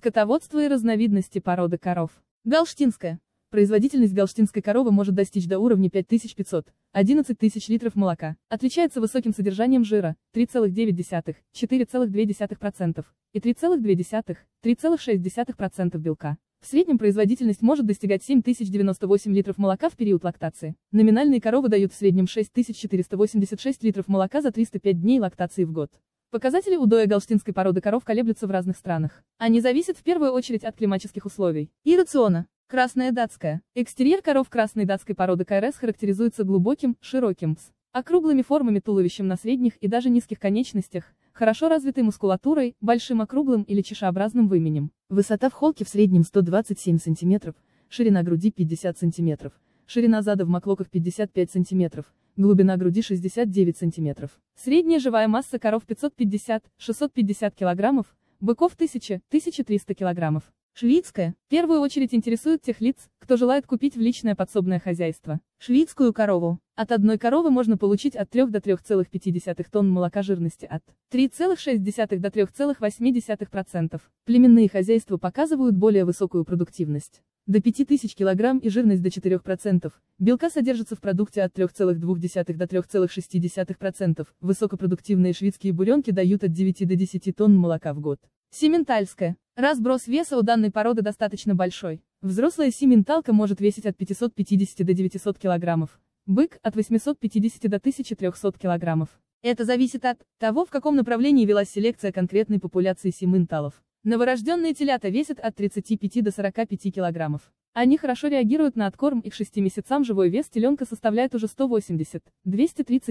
Скотоводство и разновидности породы коров. Галштинская. Производительность галштинской коровы может достичь до уровня 5500-11 тысяч литров молока. Отличается высоким содержанием жира 3,9-4,2% и 3,2-3,6% белка. В среднем производительность может достигать 7098 литров молока в период лактации. Номинальные коровы дают в среднем 6486 литров молока за 305 дней лактации в год. Показатели удоя галштинской породы коров колеблются в разных странах. Они зависят в первую очередь от климатических условий и рациона. Красная датская. Экстерьер коров красной датской породы КРС характеризуется глубоким, широким, с округлыми формами туловищем на средних и даже низких конечностях, хорошо развитой мускулатурой, большим округлым или чешеобразным выменем. Высота в холке в среднем 127 см, ширина груди 50 см, ширина зада в маклоках 55 см, глубина груди 69 см. Средняя живая масса коров 550-650 кг, быков 1000-1300 кг. Шведская, в первую очередь интересует тех лиц, кто желает купить в личное подсобное хозяйство. Шведскую корову. От одной коровы можно получить от 3 до 3,5 тонн молока жирности от 3,6 до 3,8%. Племенные хозяйства показывают более высокую продуктивность. До 5000 кг и жирность до 4%. Белка содержится в продукте от 3,2 до 3,6%. Высокопродуктивные шведские буренки дают от 9 до 10 тонн молока в год. Сементальская. Разброс веса у данной породы достаточно большой. Взрослая сименталка может весить от 550 до 900 килограммов. Бык – от 850 до 1300 килограммов. Это зависит от того, в каком направлении велась селекция конкретной популяции сименталов. Новорожденные телята весят от 35 до 45 килограммов. Они хорошо реагируют на откорм и к 6 месяцам живой вес теленка составляет уже 180-230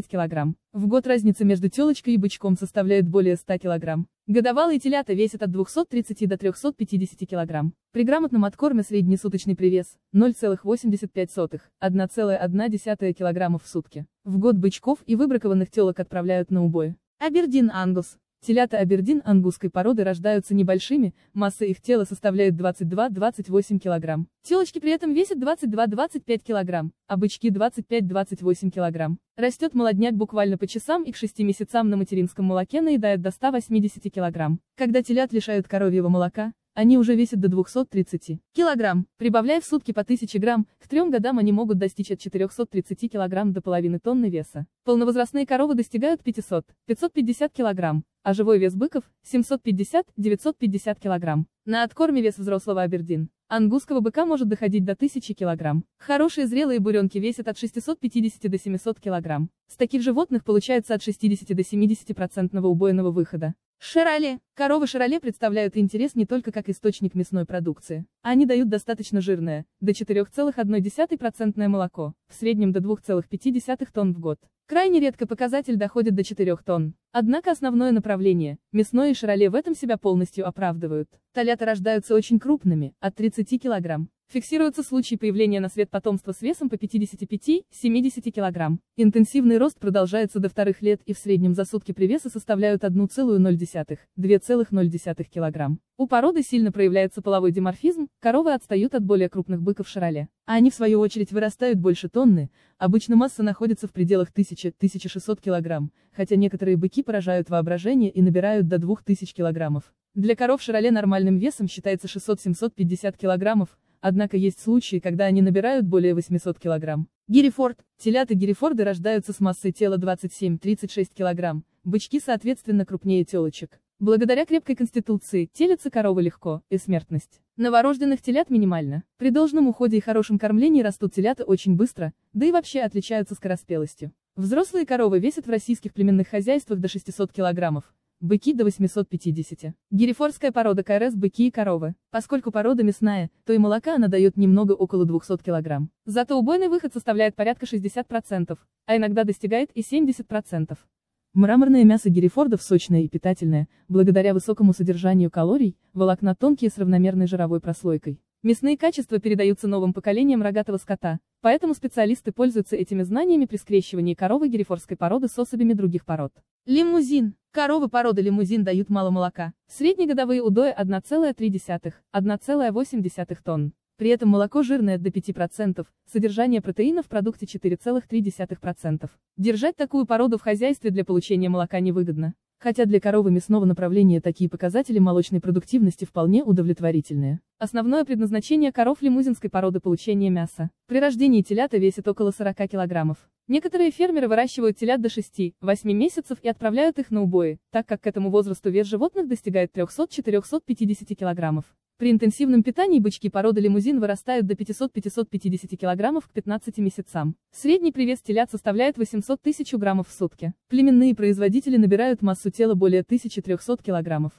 кг. В год разница между телочкой и бычком составляет более 100 кг. Годовалые телята весят от 230 до 350 кг. При грамотном откорме среднесуточный привес 0,85 1,1 кг в сутки. В год бычков и выбракованных телок отправляют на убой. Абердин Ангус. Телята Абердин ангусской породы рождаются небольшими, масса их тела составляет 22-28 кг. Телочки при этом весят 22-25 кг, а бычки 25-28 кг. Растет молодняк буквально по часам и к 6 месяцам на материнском молоке наедает до 180 кг. Когда телят лишают коровьего молока, они уже весят до 230 килограмм. Прибавляя в сутки по 1000 грамм, к трем годам они могут достичь от 430 килограмм до половины тонны веса. Полновозрастные коровы достигают 500-550 килограмм, а живой вес быков – 750-950 килограмм. На откорме вес взрослого абердин. Ангусского быка может доходить до 1000 килограмм. Хорошие зрелые буренки весят от 650 до 700 килограмм. С таких животных получается от 60 до 70% убойного выхода. Шароле. Коровы шароле представляют интерес не только как источник мясной продукции. Они дают достаточно жирное, до 4,1% молоко, в среднем до 2,5 тонн в год. Крайне редко показатель доходит до 4 тонн. Однако основное направление, мясное и шароле в этом себя полностью оправдывают. Толята рождаются очень крупными, от 30 килограмм. Фиксируются случаи появления на свет потомства с весом по 55-70 кг. Интенсивный рост продолжается до вторых лет и в среднем за сутки привесы составляют 1,0-2,0 кг. У породы сильно проявляется половой диморфизм, коровы отстают от более крупных быков шароле. А они в свою очередь вырастают больше тонны, обычно масса находится в пределах 1000-1600 кг, хотя некоторые быки поражают воображение и набирают до 2000 кг. Для коров шароле нормальным весом считается 600-750 кг, однако есть случаи, когда они набирают более 800 кг. Гирифорд. Телята Гирифорды рождаются с массой тела 27-36 кг, бычки соответственно крупнее телочек. Благодаря крепкой конституции, телятся коровы легко, и смертность. Новорожденных телят минимально. При должном уходе и хорошем кормлении растут телята очень быстро, да и вообще отличаются скороспелостью. Взрослые коровы весят в российских племенных хозяйствах до 600 килограммов, Быки до 850. Герефордская порода КРС быки и коровы. Поскольку порода мясная, то и молока она дает немного около 200 кг. Зато убойный выход составляет порядка 60%, а иногда достигает и 70%. Мраморное мясо герефордов сочное и питательное, благодаря высокому содержанию калорий, волокна тонкие с равномерной жировой прослойкой. Мясные качества передаются новым поколениям рогатого скота, поэтому специалисты пользуются этими знаниями при скрещивании коровы герефордской породы с особями других пород. Лимузин. Коровы породы лимузин дают мало молока. Среднегодовые удои 1,3-1,8 тонн. При этом молоко жирное до 5%, содержание протеина в продукте 4,3%. Держать такую породу в хозяйстве для получения молока невыгодно. Хотя для коровы мясного направления такие показатели молочной продуктивности вполне удовлетворительные. Основное предназначение коров лимузинской породы получения мяса. При рождении телята весит около 40 килограммов. Некоторые фермеры выращивают телят до 6-8 месяцев и отправляют их на убои, так как к этому возрасту вес животных достигает 300-450 килограммов. При интенсивном питании бычки породы лимузин вырастают до 500-550 кг к 15 месяцам. Средний привес телят составляет 800 тысяч граммов в сутки. Племенные производители набирают массу тела более 1300 кг.